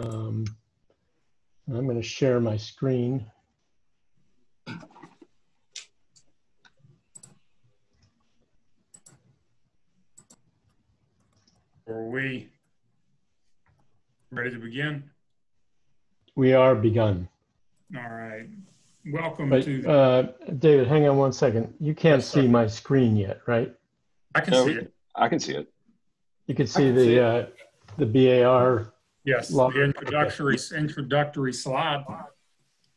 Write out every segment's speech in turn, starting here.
Um, I'm going to share my screen. Are we ready to begin? We are begun. All right. Welcome But to, uh, David, hang on one second. You can't Yes, sir. see my screen yet, right? I can No, see it. I can see it. You can see can see the uh, the BAR. Yes, Lo- the introductory, introductory slide.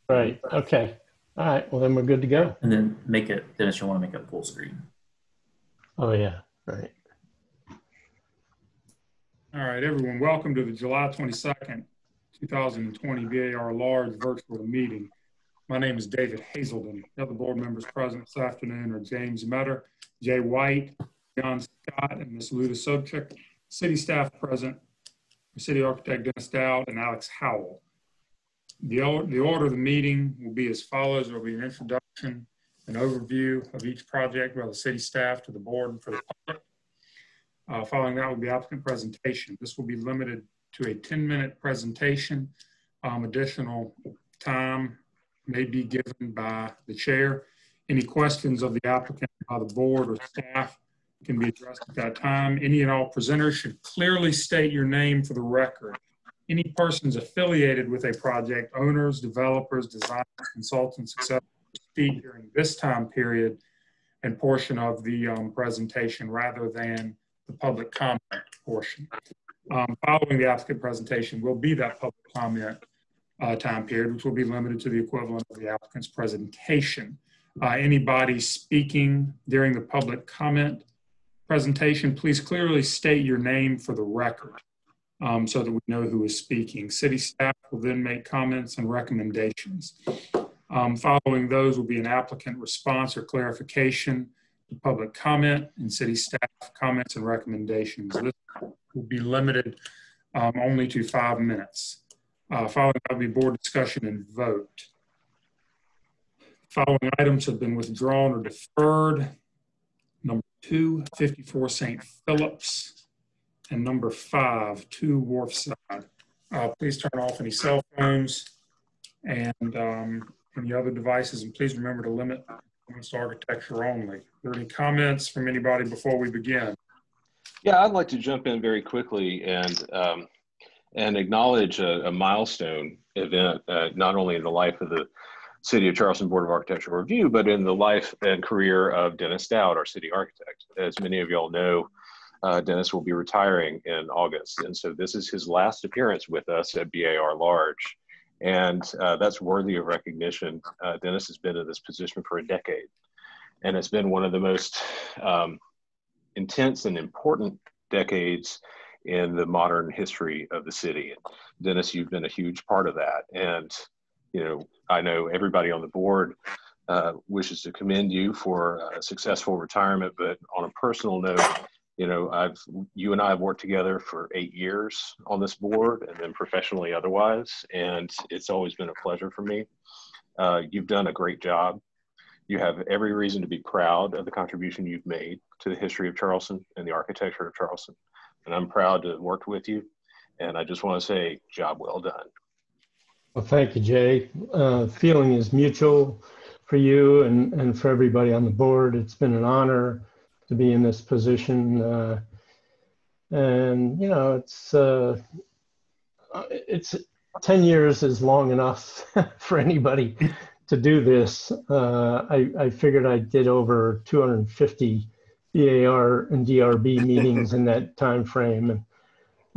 Right. Okay. All right. Well, then we're good to go. And then make it, Dennis, you'll want to make it full screen. Oh yeah. Right. All right, everyone, welcome to the July 22nd, 2020 BAR Large Virtual Meeting. My name is David Hazelden. The other board members present this afternoon are James Metter, Jay White, John Scott, and Ms. Luda Sobchak. City staff present, City Architect Dennis Dowd and Alex Howell. The, the order of the meeting will be as follows. There will be an introduction, an overview of each project by the city staff to the board and for the public. Uh, Following that will be applicant presentation. This will be limited to a 10-minute presentation. Um, Additional time may be given by the chair. Any questions of the applicant by the board or staff can be addressed at that time. Any and all presenters should clearly state your name for the record. Any persons affiliated with a project, owners, developers, designers, consultants, etc., speak during this time period and portion of the um, presentation rather than the public comment portion. Um, Following the applicant presentation will be that public comment uh, time period, which will be limited to the equivalent of the applicant's presentation. Uh, Anybody speaking during the public comment presentation, please clearly state your name for the record um, so that we know who is speaking. City staff will then make comments and recommendations. Um, Following those will be an applicant response or clarification public comment and city staff comments and recommendations. This will be limited um, only to five minutes. Uh, Following that will be board discussion and vote. Following items have been withdrawn or deferred. Number two, 54 St. Phillips, and number five, 2 Wharfside. Uh, Please turn off any cell phones and um, any other devices, and please remember to limit comments to architecture only. Are there any comments from anybody before we begin? Yeah, I'd like to jump in very quickly and um, and acknowledge a, a milestone event, uh, not only in the life of the City of Charleston Board of Architectural Review, but in the life and career of Dennis Dowd, our city architect. As many of y'all know, uh, Dennis will be retiring in August, and so this is his last appearance with us at BAR Large, and uh, that's worthy of recognition. Uh, Dennis has been in this position for a decade, and it's been one of the most um, intense and important decades in the modern history of the city. Dennis, you've been a huge part of that. And, you know, I know everybody on the board uh, wishes to commend you for a successful retirement, but on a personal note, you know, I've you and I have worked together for eight years on this board, and then professionally otherwise, and it's always been a pleasure for me. Uh, you've done a great job. You have every reason to be proud of the contribution you've made to the history of Charleston and the architecture of Charleston. And I'm proud to have worked with you. And I just want to say, job well done. Well, thank you, Jay. Uh, feeling is mutual for you and, and for everybody on the board. It's been an honor to be in this position. Uh, and, you know, it's, uh, it's 10 years is long enough for anybody to do this. Uh, I, I figured I did over 250 BAR and DRB meetings in that time frame. And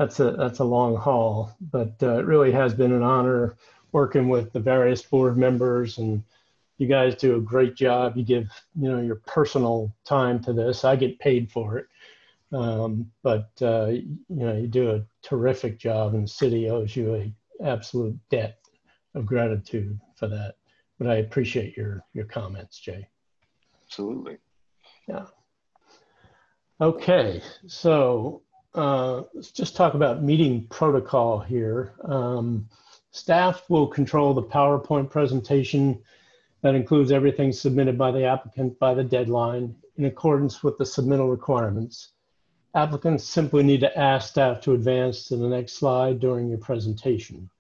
that's a that's a long haul, but uh, it really has been an honor working with the various board members, and you guys do a great job. You give you know your personal time to this. I get paid for it, um, but uh, you know you do a terrific job, and the city owes you a absolute debt of gratitude for that. But I appreciate your your comments, Jay. Absolutely. Yeah. Okay, so uh, let's just talk about meeting protocol here. Um, staff will control the PowerPoint presentation that includes everything submitted by the applicant by the deadline in accordance with the submittal requirements. Applicants simply need to ask staff to advance to the next slide during your presentation.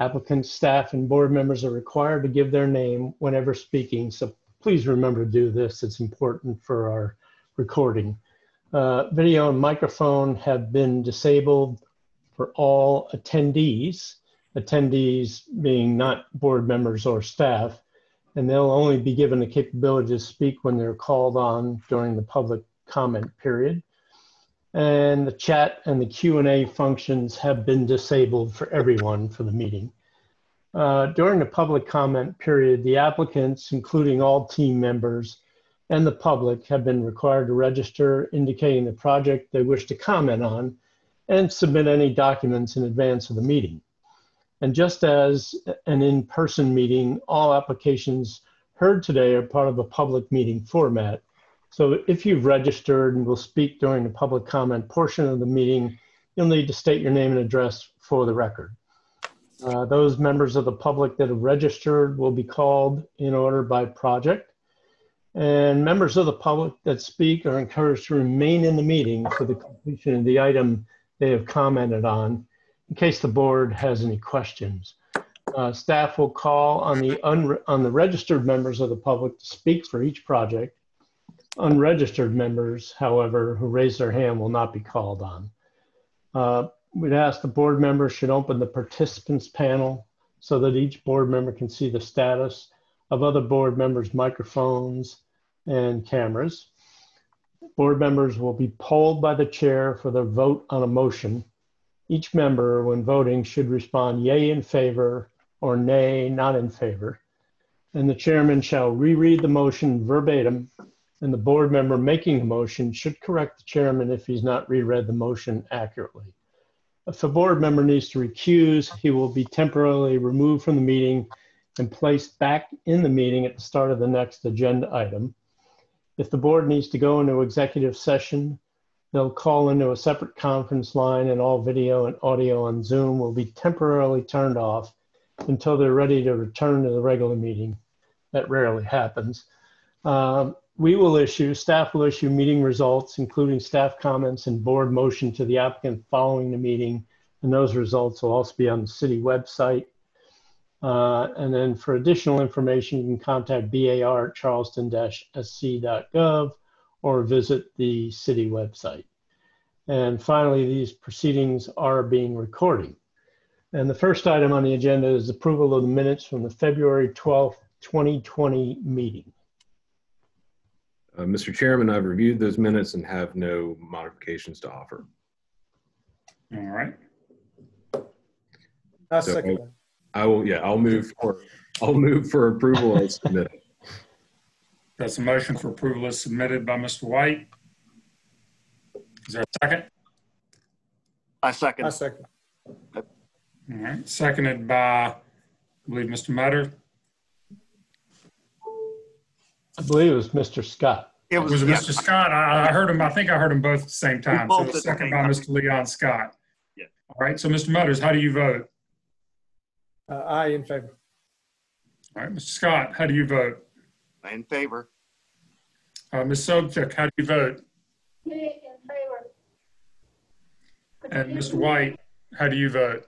Applicants, staff, and board members are required to give their name whenever speaking, so please remember to do this. It's important for our recording. Uh, Video and microphone have been disabled for all attendees, attendees being not board members or staff, and they'll only be given the capability to speak when they're called on during the public comment period. And the chat and the Q&A functions have been disabled for everyone for the meeting. Uh, during the public comment period, the applicants, including all team members and the public, have been required to register indicating the project they wish to comment on and submit any documents in advance of the meeting. And just as an in-person meeting, all applications heard today are part of a public meeting format. So if you've registered and will speak during the public comment portion of the meeting, you'll need to state your name and address for the record. Uh, those members of the public that have registered will be called in order by project. And members of the public that speak are encouraged to remain in the meeting for the completion of the item they have commented on in case the board has any questions. Uh, staff will call on the on the registered members of the public to speak for each project. Unregistered members, however, who raise their hand will not be called on. Uh, we'd ask the board members should open the participants panel so that each board member can see the status of other board members' microphones and cameras. Board members will be polled by the chair for their vote on a motion. Each member, when voting, should respond yay in favor or nay, not in favor. And the chairman shall reread the motion verbatim, and the board member making the motion should correct the chairman if he's not reread the motion accurately. If a board member needs to recuse, he will be temporarily removed from the meeting and placed back in the meeting at the start of the next agenda item. If the board needs to go into executive session, they'll call into a separate conference line and all video and audio on Zoom will be temporarily turned off until they're ready to return to the regular meeting. That rarely happens. Um, we will issue, staff will issue meeting results, including staff comments and board motion to the applicant following the meeting. And those results will also be on the city website. Uh, and then for additional information, you can contact BAR at charleston-sc.gov or visit the city website. And finally, these proceedings are being recorded. And the first item on the agenda is approval of the minutes from the February 12th, 2020 meeting. Uh, Mr. Chairman, I've reviewed those minutes and have no modifications to offer. All right. I So- second that. I will, yeah, I'll move for, I'll move for approval as submitted. That's a motion for approval as submitted by Mr. White. Is there a second? I second. I second. second. All right, seconded by, I believe, Mr. Mutter. I believe it was Mr. Scott. It Was was, it yeah, Mr. Scott? I, I heard him, I think I heard them both at the same time. So both at the second same by. Mr. Leon Scott. Yeah. All right, so Mr. Metters, how do you vote? Uh, Aye in favor. All right, Mr. Scott, how do you vote? in favor. Uh, Ms. Sobchak, how do you vote? Yay in favor. And Mr. White, how do you vote?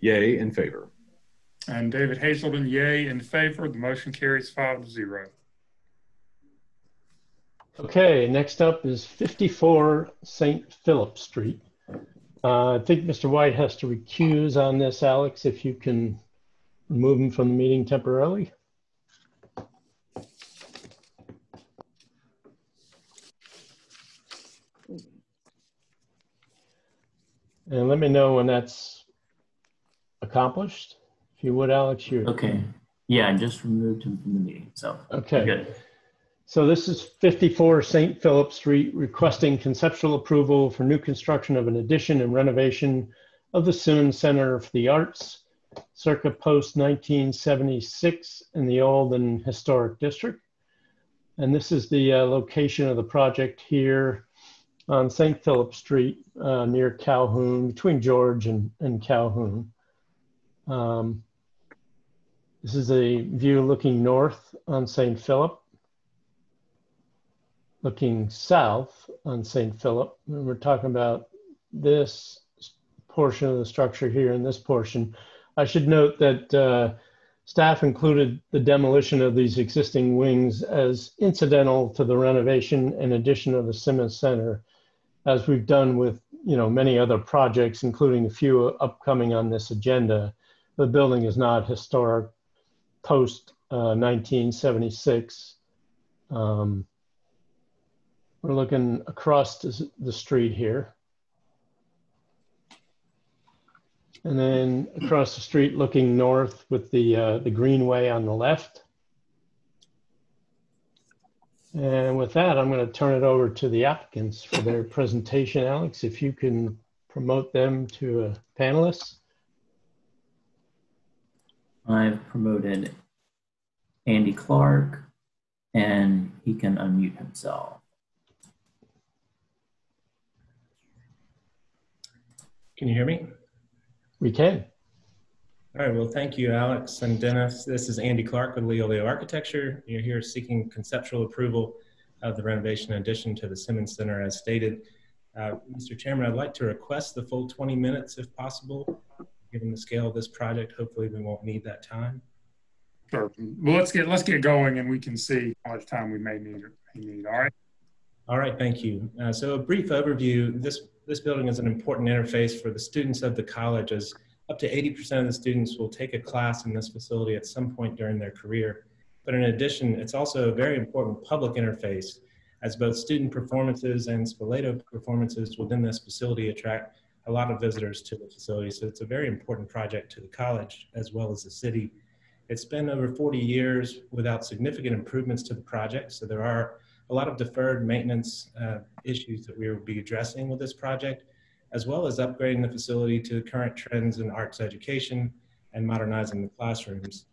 Yay in favor. And David Hazelton, yay in favor. The motion carries five to zero. Okay, next up is 54 St. Philip Street. Uh, I think Mr. White has to recuse on this, Alex, if you can remove him from the meeting temporarily. And let me know when that's accomplished. If you would, Alex, you Okay. Yeah, I just removed him from the meeting, so okay. good. So this is 54 St. Philip Street requesting conceptual approval for new construction of an addition and renovation of the Simons Center for the Arts, circa post 1976 in the old and historic district. And this is the uh, location of the project here on St. Philip Street uh, near Calhoun, between George and, and Calhoun. Um, this is a view looking north on St. Philip looking south on St. Philip. And We're talking about this portion of the structure here and this portion. I should note that uh, staff included the demolition of these existing wings as incidental to the renovation and addition of the Simons Center, as we've done with you know many other projects, including a few upcoming on this agenda. The building is not historic post uh, 1976. Um, we're looking across the street here. And then across the street, looking north with the, uh, the greenway on the left. And with that, I'm going to turn it over to the applicants for their presentation. Alex, if you can promote them to a panelist. I've promoted Andy Clark and he can unmute himself. Can you hear me? We can. All right, well, thank you, Alex and Dennis. This is Andy Clark with Liollio Architecture. You're here seeking conceptual approval of the renovation addition to the Simons Center as stated. Uh, Mr. Chairman, I'd like to request the full 20 minutes if possible. Given the scale of this project, hopefully we won't need that time. Sure. Well, let's get, let's get going and we can see how much time we may need, may need. All right. All right, thank you. Uh, so a brief overview. This this building is an important interface for the students of the college as up to 80% of the students will take a class in this facility at some point during their career. But in addition, it's also a very important public interface as both student performances and Spoleto performances within this facility attract a lot of visitors to the facility. So it's a very important project to the college as well as the city. It's been over 40 years without significant improvements to the project. So there are a lot of deferred maintenance uh, issues that we will be addressing with this project, as well as upgrading the facility to current trends in arts education and modernizing the classrooms.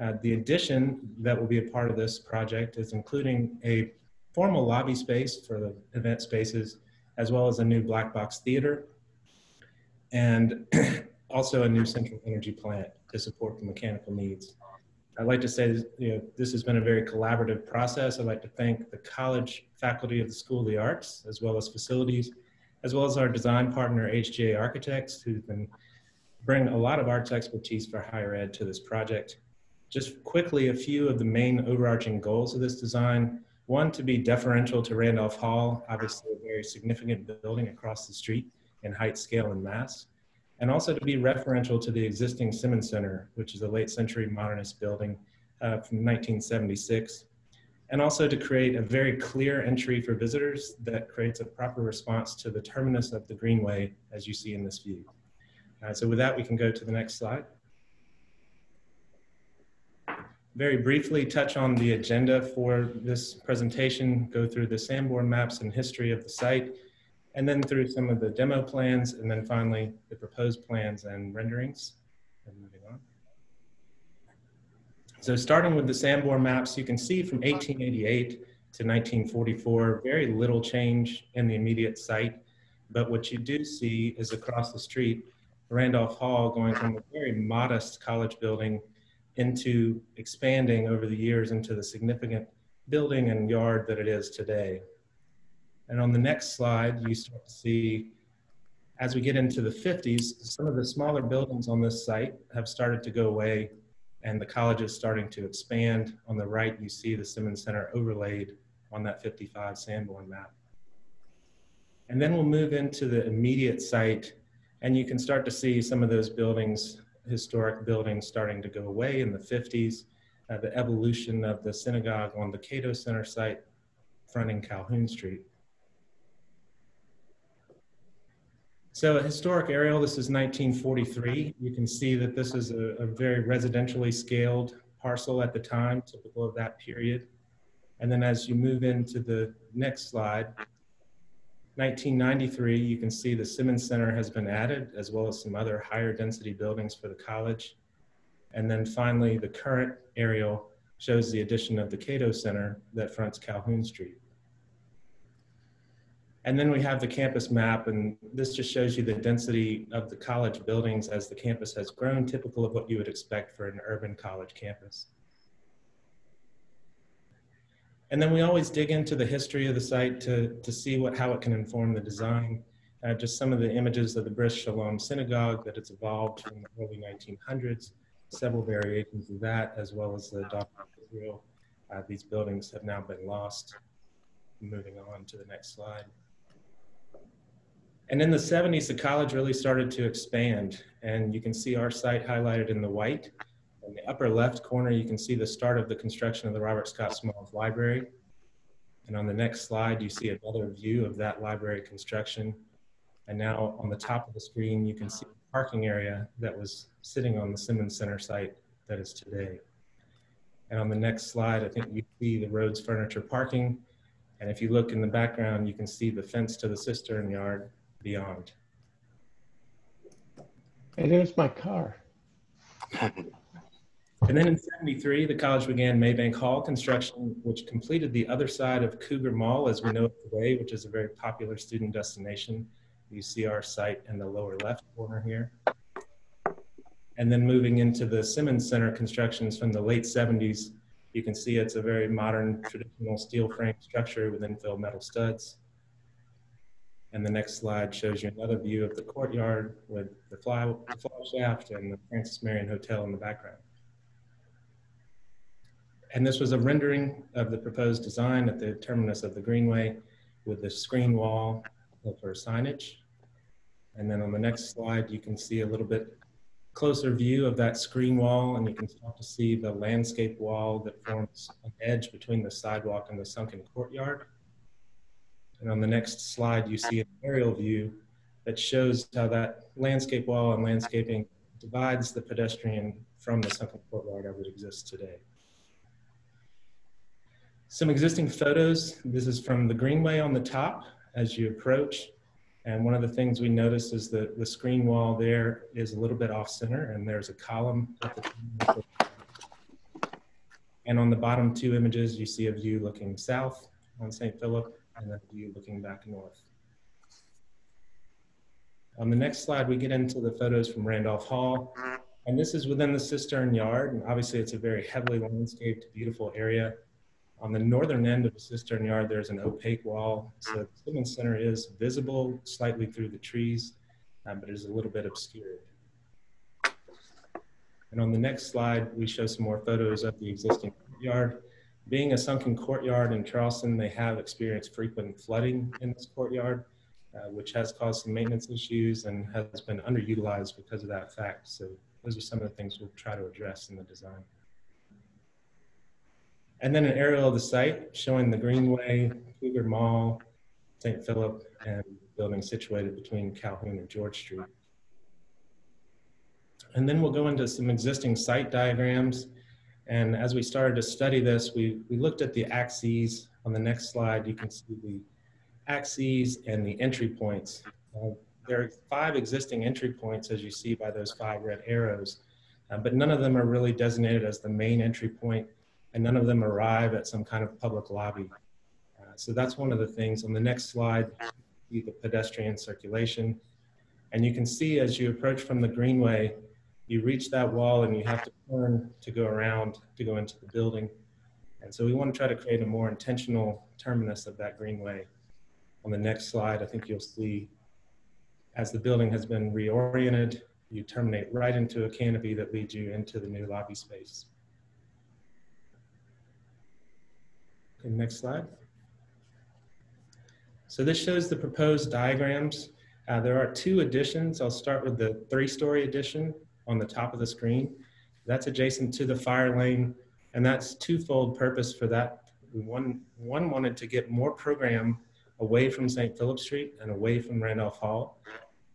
Uh, the addition that will be a part of this project is including a formal lobby space for the event spaces, as well as a new black box theater, and also a new central energy plant to support the mechanical needs. I'd like to say, you know, this has been a very collaborative process. I'd like to thank the college faculty of the School of the Arts, as well as facilities, as well as our design partner, HGA Architects, who've been bring a lot of arts expertise for higher ed to this project. Just quickly, a few of the main overarching goals of this design. One, to be deferential to Randolph Hall, obviously a very significant building across the street in height, scale, and mass and also to be referential to the existing Simons Center, which is a late century modernist building uh, from 1976, and also to create a very clear entry for visitors that creates a proper response to the terminus of the Greenway as you see in this view. Uh, so with that, we can go to the next slide. Very briefly touch on the agenda for this presentation, go through the Sanborn maps and history of the site, and then through some of the demo plans, and then finally the proposed plans and renderings. And moving on. So starting with the Sanborn maps, you can see from 1888 to 1944, very little change in the immediate site. But what you do see is across the street, Randolph Hall going from a very modest college building into expanding over the years into the significant building and yard that it is today. And on the next slide, you start to see, as we get into the 50s, some of the smaller buildings on this site have started to go away and the college is starting to expand. On the right, you see the Simons Center overlaid on that 55 Sanborn map. And then we'll move into the immediate site and you can start to see some of those buildings, historic buildings starting to go away in the 50s, uh, the evolution of the synagogue on the Cato Center site fronting Calhoun Street. So a historic aerial, this is 1943. You can see that this is a, a, very residentially scaled parcel at the time, typical of that period. And then as you move into the next slide, 1993, you can see the Simons Center has been added, as well as some other higher density buildings for the college. And then finally, the current aerial shows the addition of the Cato Center that fronts Calhoun Street. And then we have the campus map, and this just shows you the density of the college buildings as the campus has grown, typical of what you would expect for an urban college campus. And then we always dig into the history of the site to, to see what, how it can inform the design. Uh, just some of the images of the Brith Sholom Synagogue that it's evolved from the early 1900s, several variations of that, as well as the of Israel. Uh, these buildings have now been lost. Moving on to the next slide. And in the 70s, the college really started to expand. And you can see our site highlighted in the white. In the upper left corner, you can see the start of the construction of the Robert Scott Smalls Library. And on the next slide, you see another view of that library construction. And now on the top of the screen, you can see the parking area that was sitting on the Simons Center site that is today. And on the next slide, I think you see the Rhodes Furniture parking. And if you look in the background, you can see the fence to the cistern yard beyond. Hey, there's my car. And then in 73, the college began Maybank Hall construction, which completed the other side of Cougar Mall as we know it today, which is a very popular student destination. You see our site in the lower left corner here. And then moving into the Simons Center constructions from the late 70s, you can see it's a very modern traditional steel frame structure with infill metal studs. And the next slide shows you another view of the courtyard with the fly, the fly shaft and the Francis Marion Hotel in the background. And this was a rendering of the proposed design at the terminus of the Greenway with the screen wall for signage. And then on the next slide, you can see a little bit closer view of that screen wall and you can start to see the landscape wall that forms an edge between the sidewalk and the sunken courtyard. And on the next slide, you see an aerial view that shows how that landscape wall and landscaping divides the pedestrian from the sunken courtyard as it exists today. Some existing photos. This is from the Greenway on the top as you approach. And one of the things we notice is that the screen wall there is a little bit off center and there's a column at the And on the bottom two images, you see a view looking south on St. Philip and looking back north. On the next slide, we get into the photos from Randolph Hall. And this is within the cistern yard. And obviously it's a very heavily landscaped, beautiful area. On the northern end of the cistern yard, there's an opaque wall. So the Simons Center is visible slightly through the trees, um, but it is a little bit obscured. And on the next slide, we show some more photos of the existing courtyard. Being a sunken courtyard in Charleston, they have experienced frequent flooding in this courtyard, uh, which has caused some maintenance issues and has been underutilized because of that fact. So those are some of the things we'll try to address in the design. And then an aerial of the site showing the Greenway, Cougar Mall, St. Philip, and building situated between Calhoun and George Street. And then we'll go into some existing site diagrams. And as we started to study this, we, we looked at the axes. On the next slide, you can see the axes and the entry points. Uh, there are five existing entry points, as you see by those five red arrows, uh, but none of them are really designated as the main entry point and none of them arrive at some kind of public lobby. Uh, so that's one of the things. On the next slide, see the pedestrian circulation. And you can see as you approach from the Greenway, you reach that wall and you have to turn to go around to go into the building. And so we want to try to create a more intentional terminus of that Greenway. On the next slide, I think you'll see as the building has been reoriented, you terminate right into a canopy that leads you into the new lobby space. Okay, next slide. So this shows the proposed diagrams. Uh, there are two additions. I'll start with the three-story addition on the top of the screen. That's adjacent to the fire lane, and that's twofold purpose for that. One, one wanted to get more program away from St. Philip Street and away from Randolph Hall.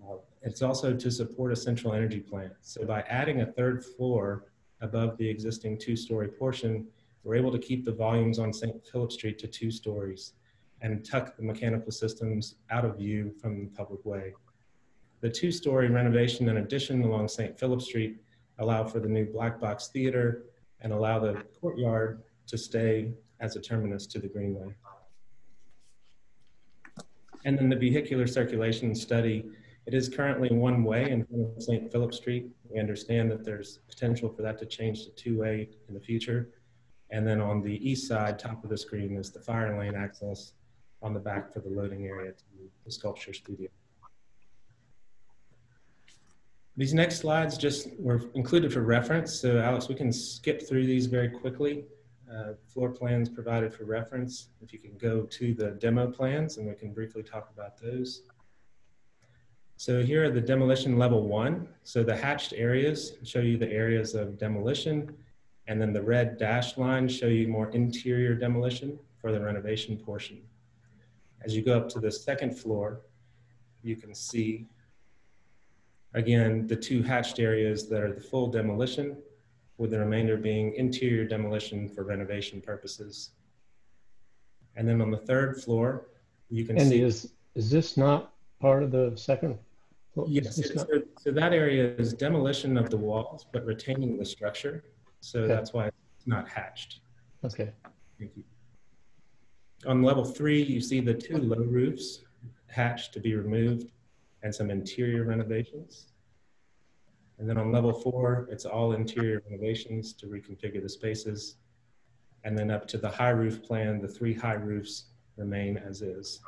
Uh, it's also to support a central energy plant. So by adding a third floor above the existing two-story portion, we're able to keep the volumes on St. Philip Street to two stories and tuck the mechanical systems out of view from the public way. The two-story renovation and addition along St. Philip Street allow for the new black box theater and allow the courtyard to stay as a terminus to the Greenway. And then the vehicular circulation study, it is currently one way in St. Philip Street. We understand that there's potential for that to change to two-way in the future. And then on the east side, top of the screen, is the fire lane access on the back for the loading area to the sculpture studio. These next slides just were included for reference. So Alex, we can skip through these very quickly. Uh, floor plans provided for reference. If you can go to the demo plans and we can briefly talk about those. So here are the demolition level one. So the hatched areas show you the areas of demolition and then the red dashed lines show you more interior demolition for the renovation portion. As you go up to the second floor, you can see Again, the two hatched areas that are the full demolition, with the remainder being interior demolition for renovation purposes. And then on the third floor, you can Andy, see. is, is this not part of the second? floor? Yes, so, not- so that area is demolition of the walls, but retaining the structure. So Okay. that's why it's not hatched. Okay, Thank you. On level three, you see the two low roofs hatched to be removed and some interior renovations. And then on level four, it's all interior renovations to reconfigure the spaces. And then up to the high roof plan, the three high roofs remain as is.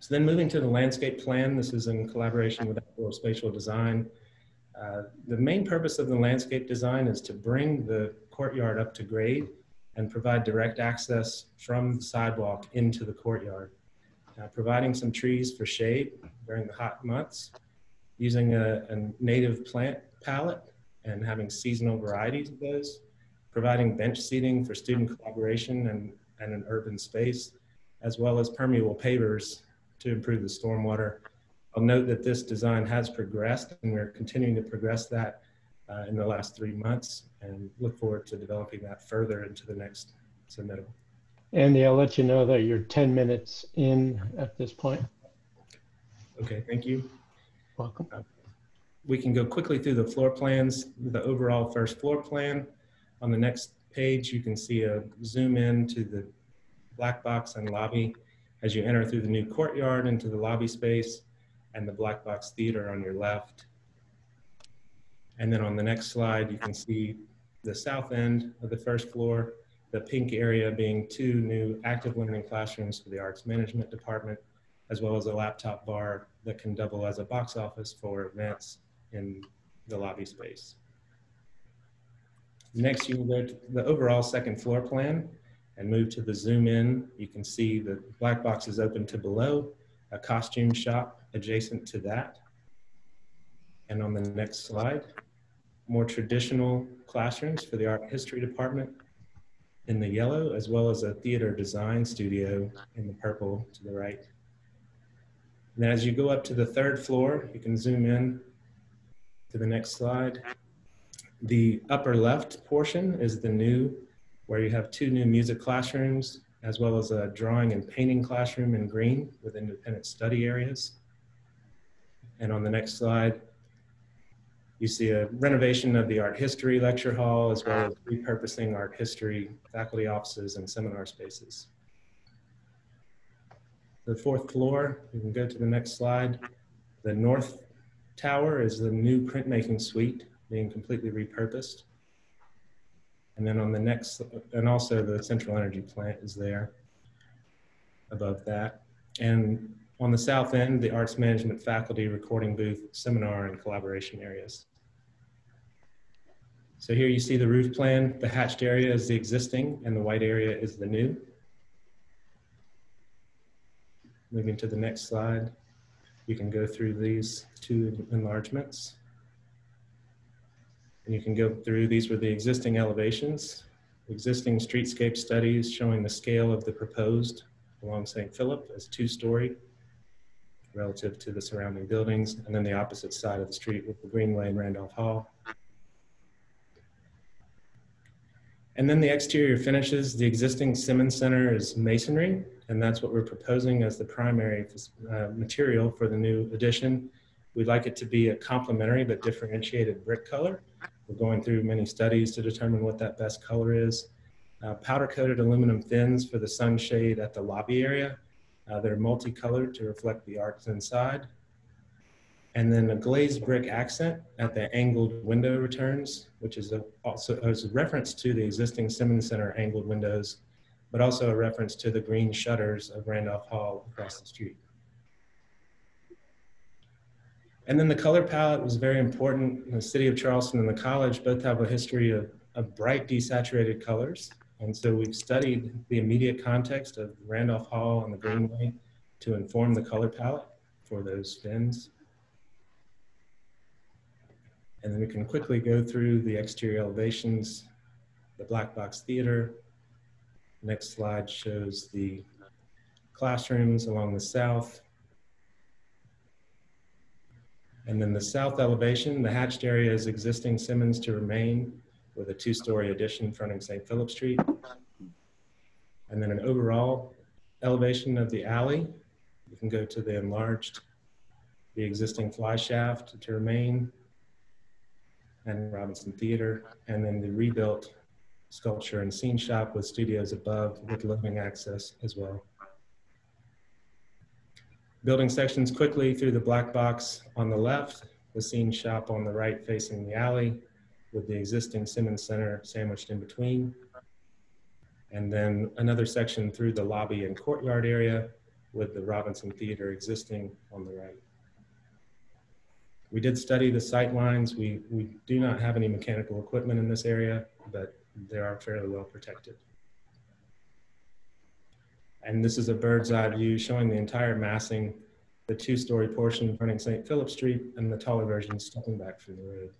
So then moving to the landscape plan, this is in collaboration with Outdoor Spatial Design. Uh, the main purpose of the landscape design is to bring the courtyard up to grade and provide direct access from the sidewalk into the courtyard. Uh, providing some trees for shade during the hot months, using a, a native plant palette and having seasonal varieties of those, providing bench seating for student collaboration and, and an urban space, as well as permeable pavers to improve the stormwater. I'll note that this design has progressed and we're continuing to progress that uh, in the last three months and look forward to developing that further into the next submittal. Andy, I'll let you know that you're 10 minutes in at this point. Okay, thank you. Welcome. Uh, we can go quickly through the floor plans, the overall first floor plan. On the next page, you can see a zoom in to the black box and lobby as you enter through the new courtyard into the lobby space and the black box theater on your left. And then on the next slide, you can see the south end of the first floor, the pink area being two new active learning classrooms for the arts management department, as well as a laptop bar that can double as a box office for events in the lobby space. Next, you can go to the overall second floor plan and move to the zoom in. You can see the black box is open to below, a costume shop adjacent to that. And on the next slide, more traditional classrooms for the art history department in the yellow, as well as a theater design studio in the purple to the right. And as you go up to the third floor, you can zoom in to the next slide. The upper left portion is the new, where you have two new music classrooms, as well as a drawing and painting classroom in green with independent study areas. And on the next slide, you see a renovation of the art history lecture hall, as well ah. as repurposing art history faculty offices and seminar spaces. The fourth floor, you can go to the next slide. The north tower is the new printmaking suite being completely repurposed. And then on the next, and also the central energy plant is there above that. And on the south end, the arts management faculty recording booth, seminar and collaboration areas. So here you see the roof plan. The hatched area is the existing and the white area is the new. Moving to the next slide, you can go through these two enlargements. And you can go through, these were the existing elevations, existing streetscape studies showing the scale of the proposed along St. Philip as two-story relative to the surrounding buildings, and then the opposite side of the street with the Greenway and Randolph Hall. And then the exterior finishes, the existing Simons Center is masonry, and that's what we're proposing as the primary uh, material for the new addition. We'd like it to be a complementary but differentiated brick color. We're going through many studies to determine what that best color is. Uh, powder coated aluminum fins for the sunshade at the lobby area. Uh, they're multicolored to reflect the arts inside. And then a glazed brick accent at the angled window returns, which is a, also as a reference to the existing Simons Center angled windows, but also a reference to the green shutters of Randolph Hall across the street. And then the color palette was very important. The city of Charleston and the college both have a history of, of bright desaturated colors. And so we've studied the immediate context of Randolph Hall and the Greenway to inform the color palette for those fins. And then we can quickly go through the exterior elevations, the black box theater. Next slide shows the classrooms along the south. And then the south elevation, the hatched area is existing Simons to remain with a two-story addition fronting St. Philip Street. And then an overall elevation of the alley. You can go to the enlarged, the existing fly shaft to remain and Robinson Theater, and then the rebuilt sculpture and scene shop with studios above with living access as well. Building sections quickly through the black box on the left, the scene shop on the right facing the alley with the existing Simons Center sandwiched in between. And then another section through the lobby and courtyard area with the Robinson Theater existing on the right. We did study the sight lines. We, we do not have any mechanical equipment in this area, but they are fairly well protected. And this is a bird's eye view showing the entire massing, the two-story portion fronting St. Philip Street and the taller version stepping back from the road.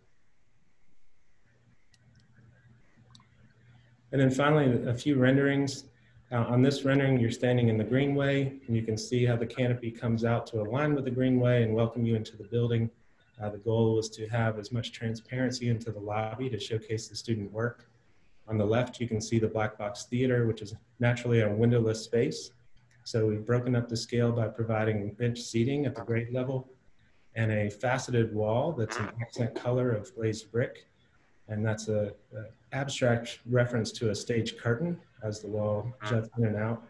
And then finally, a few renderings. Uh, on this rendering, you're standing in the greenway and you can see how the canopy comes out to align with the greenway and welcome you into the building. Uh, the goal was to have as much transparency into the lobby to showcase the student work. On the left, you can see the black box theater, which is naturally a windowless space. So we've broken up the scale by providing bench seating at the grade level and a faceted wall that's an accent color of glazed brick. And that's a, a abstract reference to a stage curtain as the wall juts in and out.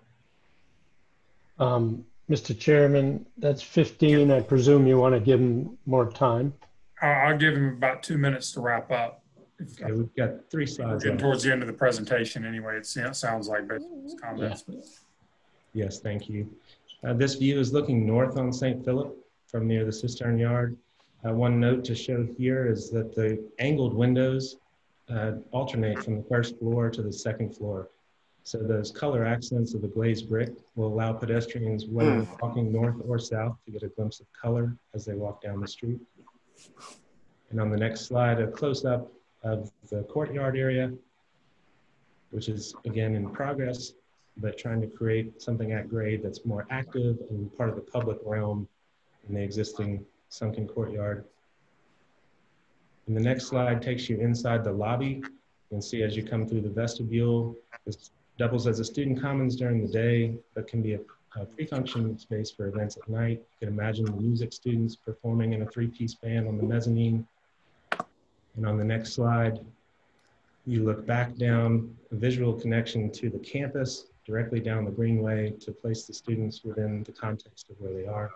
Um, Mr. Chairman, that's 15. I presume you want to give him more time. I- I'll give him about two minutes to wrap up. If- Okay, we've got three slides. getting left. towards the end of the presentation anyway. It sa- sounds like based on his comments. but- Yes, thank you. Uh, this view is looking north on St. Philip from near the cistern yard. Uh, one note to show here is that the angled windows uh, alternate from the first floor to the second floor. So those color accents of the glazed brick will allow pedestrians, whether hmm. they're walking north or south, to get a glimpse of color as they walk down the street. And on the next slide, a close-up of the courtyard area, which is again in progress, but trying to create something at grade that's more active and part of the public realm in the existing sunken courtyard. And the next slide takes you inside the lobby. You can see as you come through the vestibule, this doubles as a student commons during the day, but can be a, a pre-function space for events at night. You can imagine the music students performing in a three-piece band on the mezzanine. And on the next slide, you look back down a visual connection to the campus directly down the greenway to place the students within the context of where they are.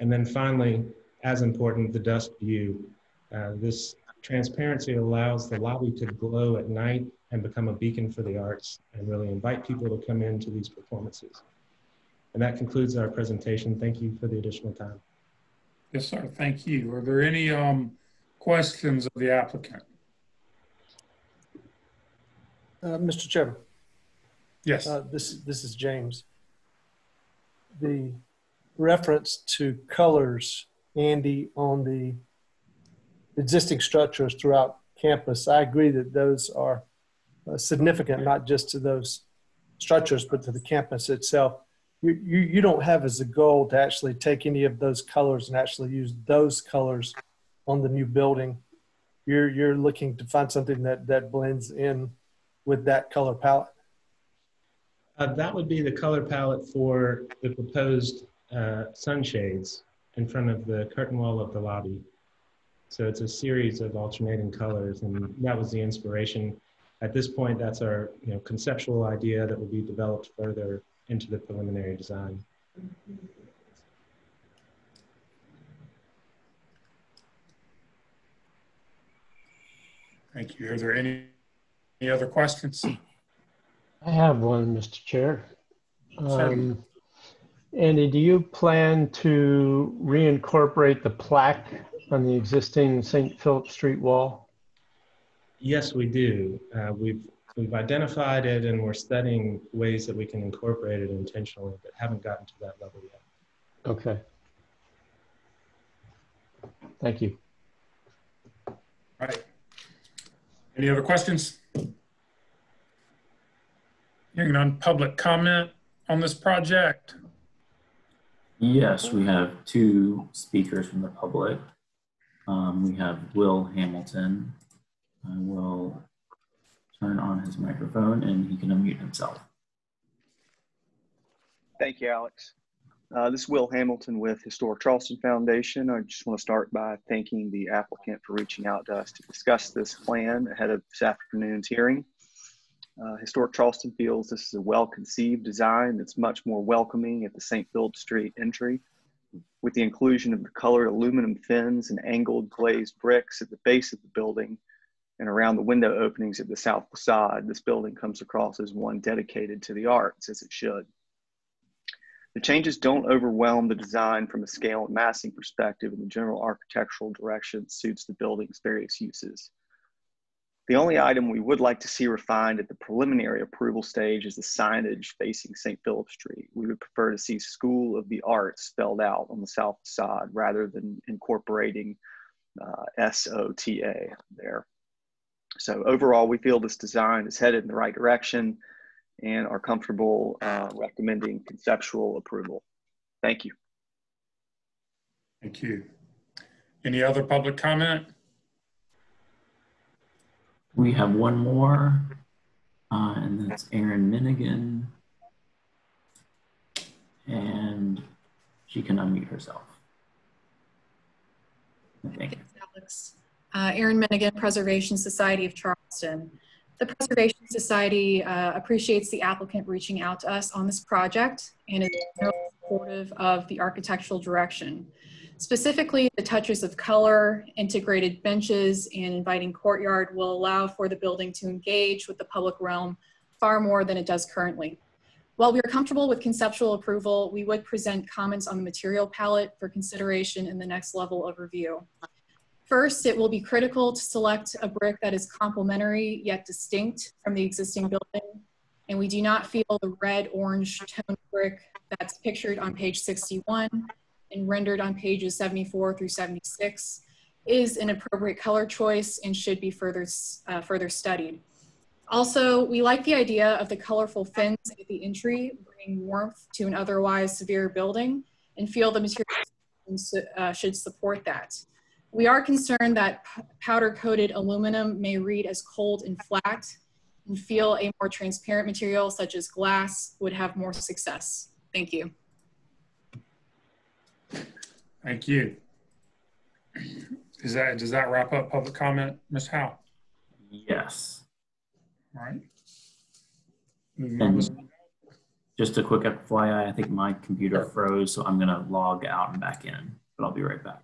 And then finally, as important, the dusk view. Uh, this transparency allows the lobby to glow at night and become a beacon for the arts and really invite people to come into these performances. And that concludes our presentation. Thank you for the additional time. Yes, sir. Thank you. Are there any um, questions of the applicant? Uh, Mr. Chairman, Yes. uh, this, this is James. The reference to colors, Andy, on the existing structures throughout campus, I agree that those are uh, significant, not just to those structures, but to the campus itself. You, you, you don't have as a goal to actually take any of those colors and actually use those colors on the new building. You're, you're looking to find something that, that blends in with that color palette. Uh, that would be the color palette for the proposed uh, sunshades in front of the curtain wall of the lobby. So it's a series of alternating colors, and that was the inspiration at this point, that's our you know, conceptual idea that will be developed further into the preliminary design. Thank you. Are there any, any other questions? I have one, Mr. Chair. Um, Andy, do you plan to reincorporate the plaque on the existing St. Philip Street wall? Yes, we do. Uh, we've we've identified it, and we're studying ways that we can incorporate it intentionally, but haven't gotten to that level yet. Okay. Thank you. All right. Any other questions? Hearing on public comment on this project? Yes, we have two speakers from the public. Um, we have Will Hamilton. I will turn on his microphone and he can unmute himself. Thank you, Alex. Uh, this is Will Hamilton with Historic Charleston Foundation. I just want to start by thanking the applicant for reaching out to us to discuss this plan ahead of this afternoon's hearing. Uh, Historic Charleston feels this is a well-conceived design that's much more welcoming at the St. Philip Street entry. With the inclusion of the colored aluminum fins and angled glazed bricks at the base of the building and around the window openings at the south facade, this building comes across as one dedicated to the arts, as it should. The changes don't overwhelm the design from a scale and massing perspective, and the general architectural direction suits the building's various uses. The only item we would like to see refined at the preliminary approval stage is the signage facing St. Philip Street. We would prefer to see School of the Arts spelled out on the south facade rather than incorporating uh, SOTA there. So overall, we feel this design is headed in the right direction and are comfortable uh, recommending conceptual approval. Thank you. Thank you. Any other public comment? We have one more, uh, and that's Erin Minnigan. And she can unmute herself. Thank you. Thanks, Alex. Uh, Erin Minnigan, Preservation Society of Charleston. The Preservation Society uh, appreciates the applicant reaching out to us on this project and is supportive of the architectural direction. Specifically, the touches of color, integrated benches, and inviting courtyard will allow for the building to engage with the public realm far more than it does currently. While we are comfortable with conceptual approval, we would present comments on the material palette for consideration in the next level of review. First, it will be critical to select a brick that is complementary yet distinct from the existing building. And we do not feel the red orange tone brick that's pictured on page 61 and rendered on pages 74 through 76 is an appropriate color choice and should be further, uh, further studied. Also, we like the idea of the colorful fins at the entry, bringing warmth to an otherwise severe building and feel the materials uh, should support that. We are concerned that powder coated aluminum may read as cold and flat and feel a more transparent material such as glass would have more success. Thank you. Thank you. Is that, does that wrap up public comment, Ms. Howe? Yes. All right. And just a quick FYI, I think my computer froze, so I'm gonna log out and back in, but I'll be right back.